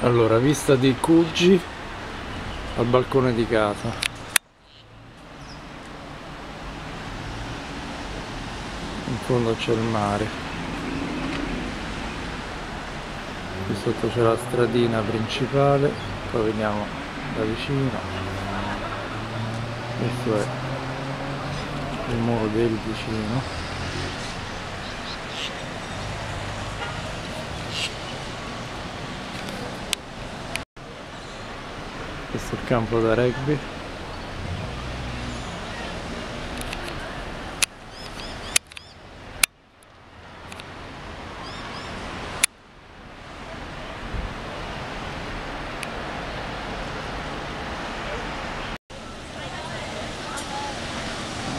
allora vista di Cuggi al balcone di casa. In fondo c'è il mare. Qui sotto c'è la stradina principale poi vediamo da vicino. Questo è il muro del vicino il campo da rugby.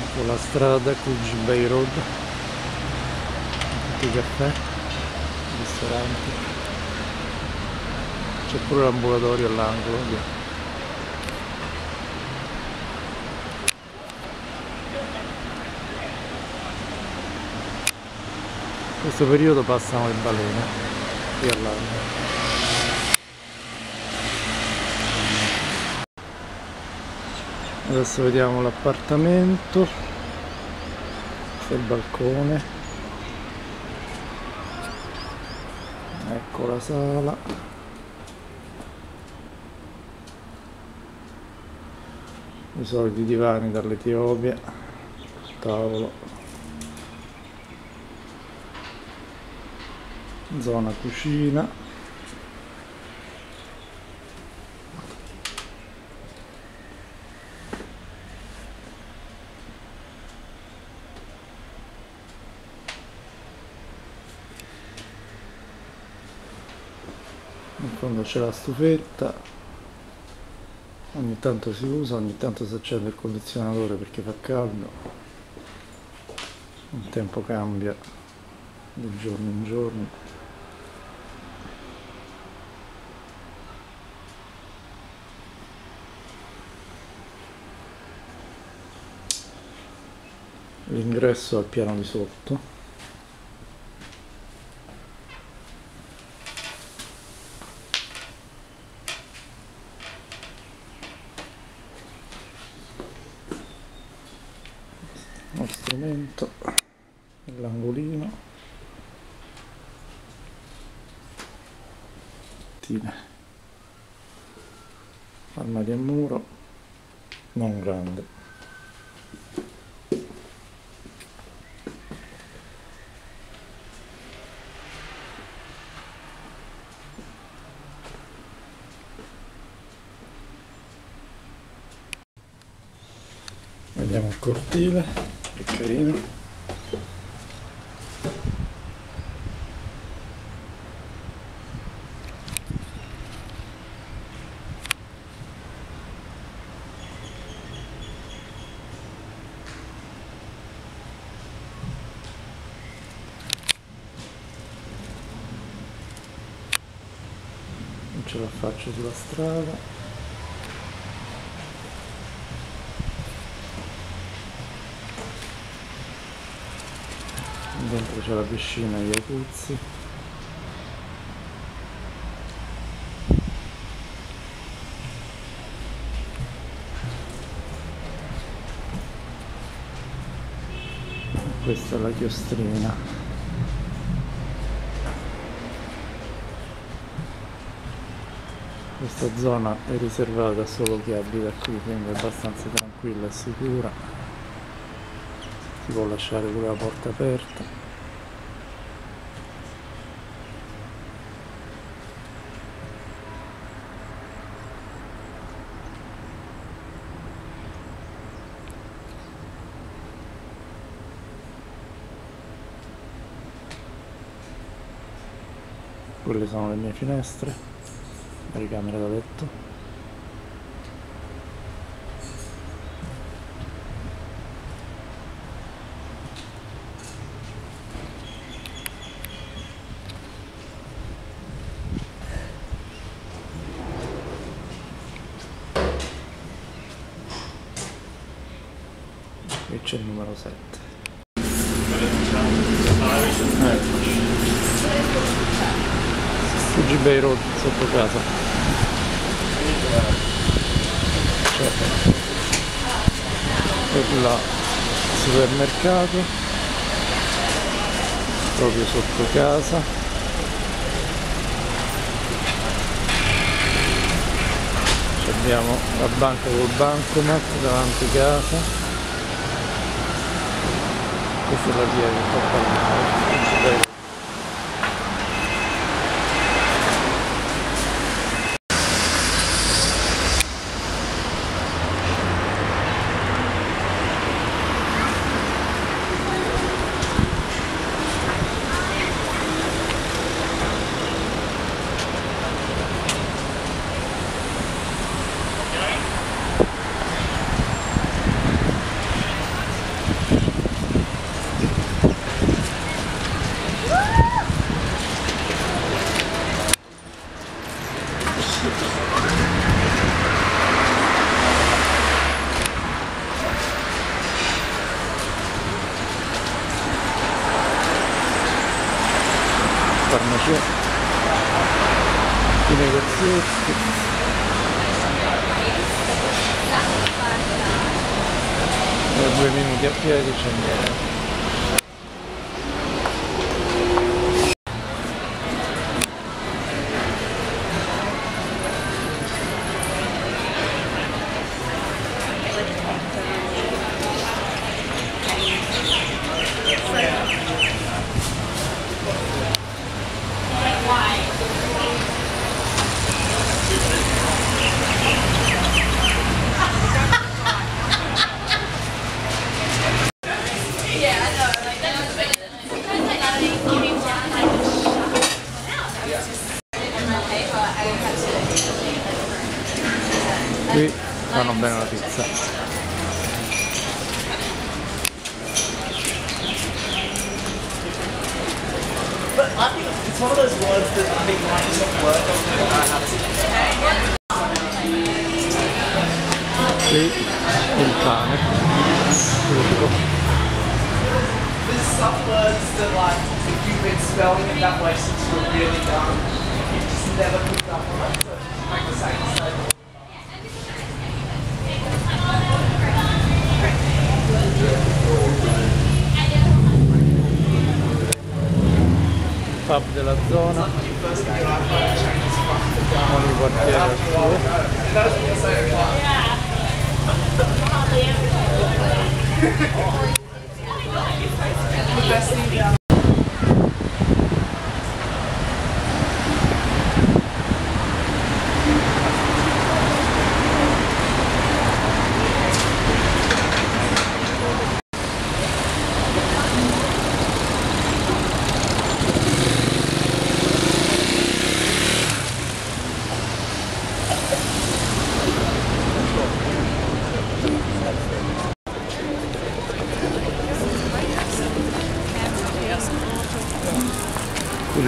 Ecco la strada Coogee Bay Road. Tutti caffè ristoranti. C'è pure l'ambulatorio all'angolo questo periodo passano le balene qui all'anno adesso vediamo l'appartamento questo il balcone. Ecco la sala. I soliti divani dall'Etiopia tavolo zona cucina. In fondo c'è la stufetta. Ogni tanto si usa ogni tanto si accende il condizionatore perché fa caldo. Il tempo cambia di giorno in giorno l'ingresso al piano di sotto. Lo strumento l'angolino. Armadio a muro non grande vediamo il cortile. Che carino. Non ce la faccio sulla strada dentro c'è la piscina e gli jacuzzi questa è la chiostrina. Questa zona è riservata solo chi abita qui quindi è abbastanza tranquilla e sicura. Si può lasciare pure la porta aperta quelle sono le mie finestre la ricamera da letto. E c'è il numero 7 eccoci Fuji Bay Road sotto casa. C'è il supermercato. Proprio sotto casa. Abbiamo la banca col bancomat davanti casa. Questa è la via che porta al mare farmacia i negozietti e due minuti a piedi c'è qui fanno bene la pizza qui il pane tutto some words that like if you've been spelling it that way since you were really young, you just never picked up on it. So make the same mistake. pub della zona When you first get your iPhone, it changes from the gun. ogni quartiere al suo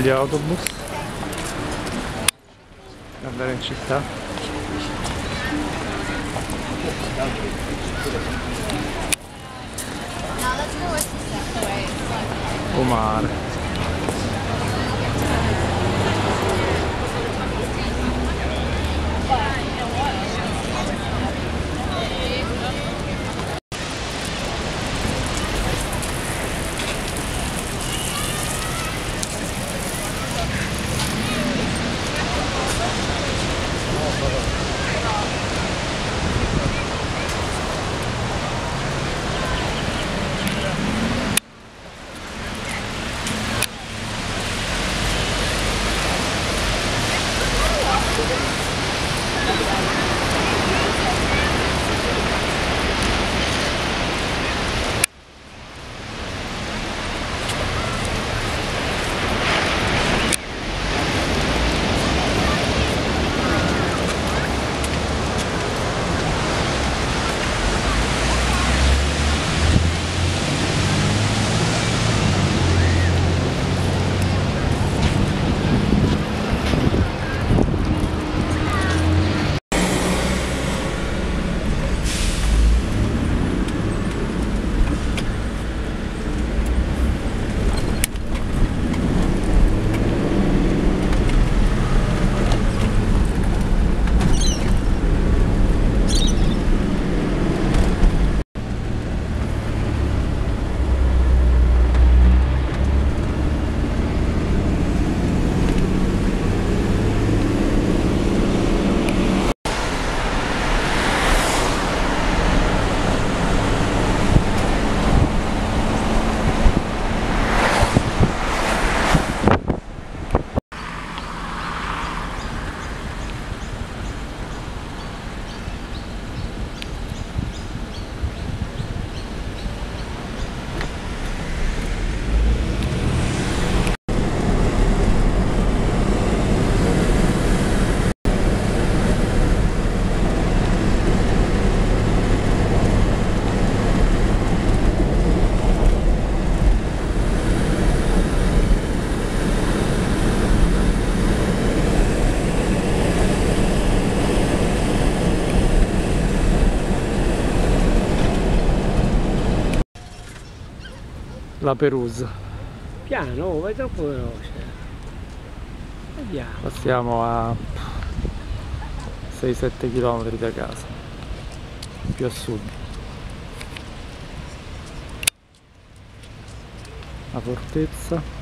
degli autobus andare in città o Bye. La Perusa. Piano, oh, vai troppo veloce. Vediamo. Passiamo a 6-7 km da casa, più a sud. La fortezza.